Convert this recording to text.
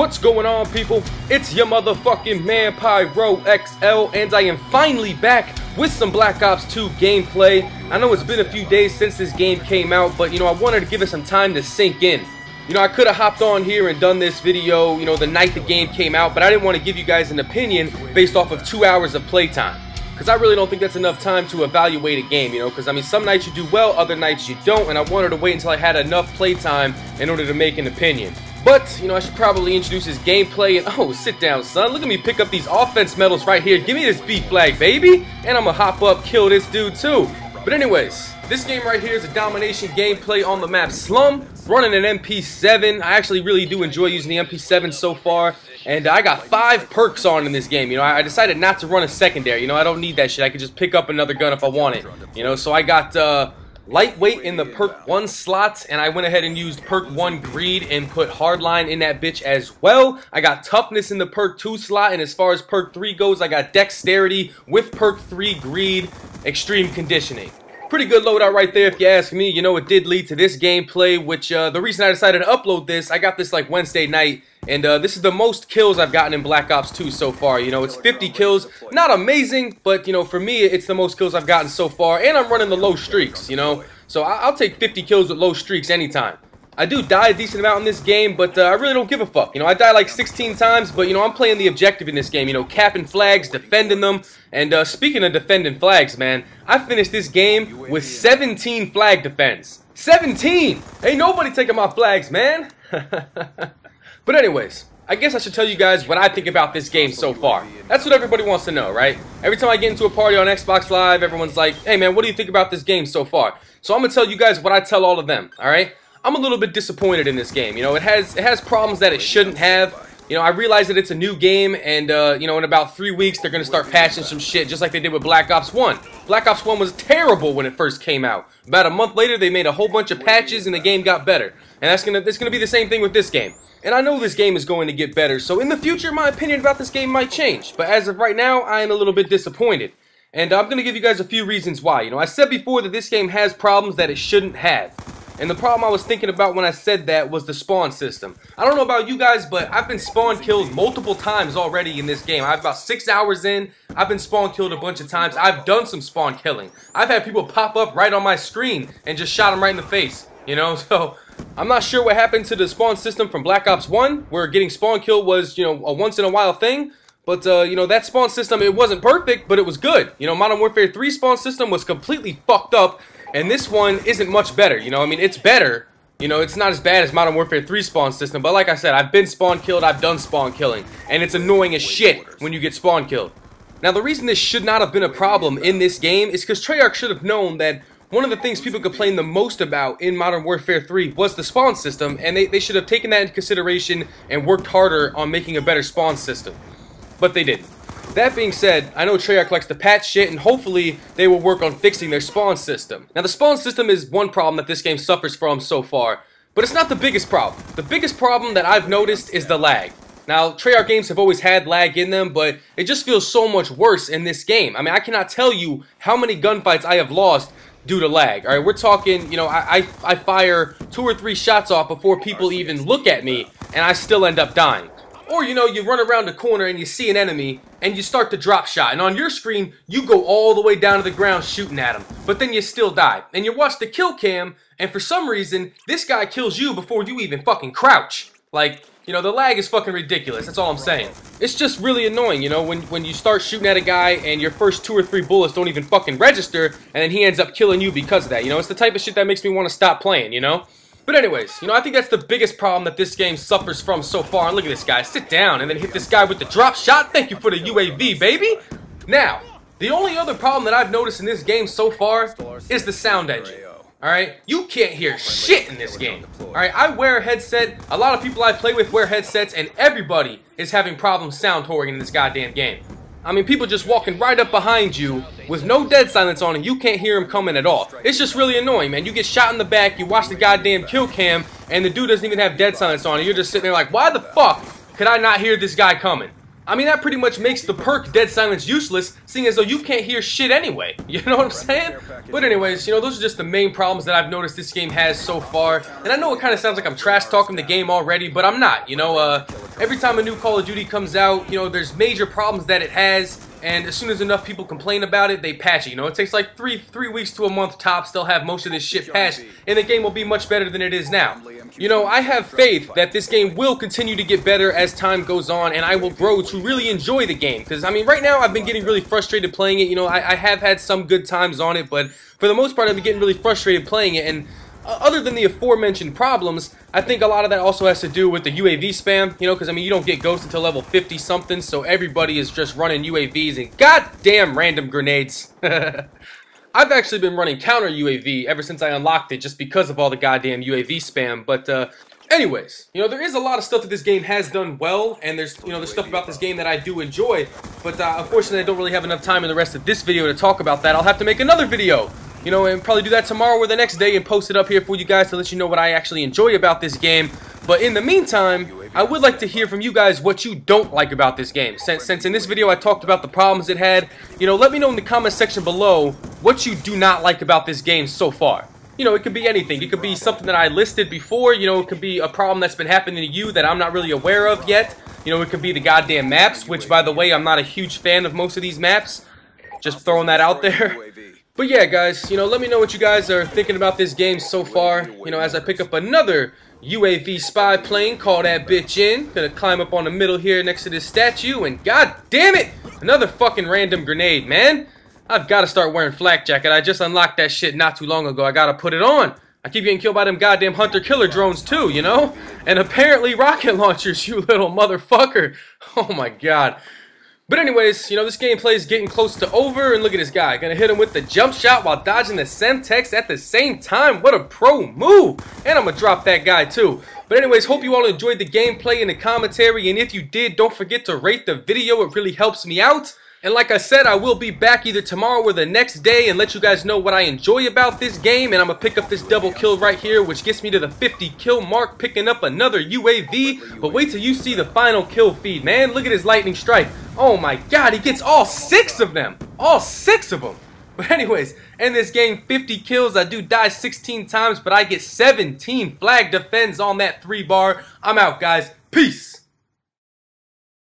What's going on, people? It's your motherfucking man Pyro XL, and I am finally back with some Black Ops 2 gameplay. I know it's been a few days since this game came out, but you know, I wanted to give it some time to sink in. You know, I could have hopped on here and done this video, you know, the night the game came out, but I didn't want to give you guys an opinion based off of two hours of playtime. Because I really don't think that's enough time to evaluate a game, you know, because I mean, some nights you do well, other nights you don't, and I wanted to wait until I had enough playtime in order to make an opinion. But, you know, I should probably introduce his gameplay and, oh, sit down, son. Look at me pick up these offense medals right here. Give me this B flag, baby. And I'm gonna hop up, kill this dude, too. But anyways, this game right here is a domination gameplay on the map Slum, running an MP7. I actually really do enjoy using the MP7 so far. And I got five perks on in this game. You know, I decided not to run a secondary. You know, I don't need that shit. I could just pick up another gun if I want it. You know, so I got, uh, lightweight in the perk 1 slot, and I went ahead and used perk 1 greed and put hardline in that bitch as well. I got toughness in the perk 2 slot, and as far as perk 3 goes, I got dexterity with perk 3 greed, extreme conditioning. Pretty good loadout right there if you ask me. You know, it did lead to this gameplay, which uh, the reason I decided to upload this, I got this like Wednesday night, and uh, this is the most kills I've gotten in Black Ops 2 so far. You know, it's 50 kills. Not amazing, but, you know, for me, it's the most kills I've gotten so far, and I'm running the low streaks, you know. So I'll take 50 kills with low streaks anytime. I do die a decent amount in this game, but uh, I really don't give a fuck. You know, I die like 16 times, but, you know, I'm playing the objective in this game. You know, capping flags, defending them. And uh, speaking of defending flags, man, I finished this game with 17 flag defense. 17! Ain't nobody taking my flags, man. but anyways, I guess I should tell you guys what I think about this game so far. That's what everybody wants to know, right? Every time I get into a party on Xbox Live, everyone's like, hey man, what do you think about this game so far? So I'm going to tell you guys what I tell all of them, alright? I'm a little bit disappointed in this game. You know, it has it has problems that it shouldn't have. You know, I realize that it's a new game, and, uh, you know, in about three weeks, they're going to start patching some shit, just like they did with Black Ops 1. Black Ops 1 was terrible when it first came out. About a month later, they made a whole bunch of patches, and the game got better. And that's going to that's gonna be the same thing with this game. And I know this game is going to get better, so in the future, my opinion about this game might change. But as of right now, I am a little bit disappointed. And I'm going to give you guys a few reasons why. You know, I said before that this game has problems that it shouldn't have. And the problem I was thinking about when I said that was the spawn system. I don't know about you guys, but I've been spawn killed multiple times already in this game. I've about six hours in. I've been spawn killed a bunch of times. I've done some spawn killing. I've had people pop up right on my screen and just shot them right in the face. You know, so I'm not sure what happened to the spawn system from Black Ops 1, where getting spawn killed was, you know, a once in a while thing. But, uh, you know, that spawn system, it wasn't perfect, but it was good. You know, Modern Warfare 3 spawn system was completely fucked up, and this one isn't much better, you know? I mean, it's better. You know, it's not as bad as Modern Warfare 3 spawn system, but like I said, I've been spawn killed, I've done spawn killing, and it's annoying as shit when you get spawn killed. Now, the reason this should not have been a problem in this game is because Treyarch should have known that one of the things people complain the most about in Modern Warfare 3 was the spawn system, and they, they should have taken that into consideration and worked harder on making a better spawn system. But they didn't. That being said, I know Treyarch likes to patch shit, and hopefully they will work on fixing their spawn system. Now, the spawn system is one problem that this game suffers from so far, but it's not the biggest problem. The biggest problem that I've noticed is the lag. Now, Treyarch games have always had lag in them, but it just feels so much worse in this game. I mean, I cannot tell you how many gunfights I have lost due to lag. All right, we're talking, you know, I, I, I fire two or three shots off before people even look at me, and I still end up dying. Or, you know, you run around a corner and you see an enemy and you start the drop shot. And on your screen, you go all the way down to the ground shooting at him. But then you still die. And you watch the kill cam and for some reason, this guy kills you before you even fucking crouch. Like, you know, the lag is fucking ridiculous. That's all I'm saying. It's just really annoying, you know, when, when you start shooting at a guy and your first two or three bullets don't even fucking register and then he ends up killing you because of that. You know, it's the type of shit that makes me want to stop playing, you know? But anyways, you know, I think that's the biggest problem that this game suffers from so far. And look at this guy. Sit down and then hit this guy with the drop shot. Thank you for the UAV, baby. Now, the only other problem that I've noticed in this game so far is the sound engine. Alright? You can't hear shit in this game. Alright? I wear a headset. A lot of people I play with wear headsets, and everybody is having problems sound touring in this goddamn game. I mean, people just walking right up behind you with no dead silence on and you can't hear them coming at all. It's just really annoying, man. You get shot in the back, you watch the goddamn kill cam, and the dude doesn't even have dead silence on and you're just sitting there like, why the fuck could I not hear this guy coming? I mean, that pretty much makes the perk Dead Silence useless, seeing as though you can't hear shit anyway. You know what I'm saying? But anyways, you know, those are just the main problems that I've noticed this game has so far. And I know it kind of sounds like I'm trash talking the game already, but I'm not. You know, uh, every time a new Call of Duty comes out, you know, there's major problems that it has. And as soon as enough people complain about it, they patch it. You know, it takes like three three weeks to a month tops. They'll have most of this shit patched, and the game will be much better than it is now. You know, I have faith that this game will continue to get better as time goes on, and I will grow to really enjoy the game. Because, I mean, right now I've been getting really frustrated playing it. You know, I, I have had some good times on it, but for the most part I've been getting really frustrated playing it. And other than the aforementioned problems, I think a lot of that also has to do with the UAV spam, you know, because, I mean, you don't get Ghost until level 50-something, so everybody is just running UAVs and goddamn random grenades. I've actually been running counter UAV ever since I unlocked it just because of all the goddamn UAV spam, but uh, anyways, you know, there is a lot of stuff that this game has done well, and there's, you know, there's stuff about this game that I do enjoy, but uh, unfortunately I don't really have enough time in the rest of this video to talk about that. I'll have to make another video, you know, and probably do that tomorrow or the next day and post it up here for you guys to let you know what I actually enjoy about this game. But in the meantime, I would like to hear from you guys what you don't like about this game. Since, since in this video I talked about the problems it had, you know, let me know in the comment section below what you do not like about this game so far. You know, it could be anything. It could be something that I listed before. You know, it could be a problem that's been happening to you that I'm not really aware of yet. You know, it could be the goddamn maps, which, by the way, I'm not a huge fan of most of these maps. Just throwing that out there. But yeah, guys, you know, let me know what you guys are thinking about this game so far. You know, as I pick up another UAV spy plane, call that bitch in. Gonna climb up on the middle here next to this statue, and god damn it! Another fucking random grenade, man. I've got to start wearing flak jacket. I just unlocked that shit not too long ago. I gotta put it on. I keep getting killed by them goddamn hunter-killer drones too, you know? And apparently rocket launchers, you little motherfucker. Oh my god. But anyways, you know, this gameplay is getting close to over, and look at this guy. Gonna hit him with the jump shot while dodging the Semtex at the same time. What a pro move! And I'm gonna drop that guy too. But anyways, hope you all enjoyed the gameplay and the commentary, and if you did, don't forget to rate the video. It really helps me out. And like I said, I will be back either tomorrow or the next day and let you guys know what I enjoy about this game. And I'm going to pick up this double kill right here, which gets me to the 50 kill mark, picking up another UAV. But wait till you see the final kill feed, man. Look at his lightning strike. Oh my god, he gets all six of them. All six of them. But anyways, in this game, 50 kills. I do die 16 times, but I get 17 flag defends on that three bar. I'm out, guys. Peace.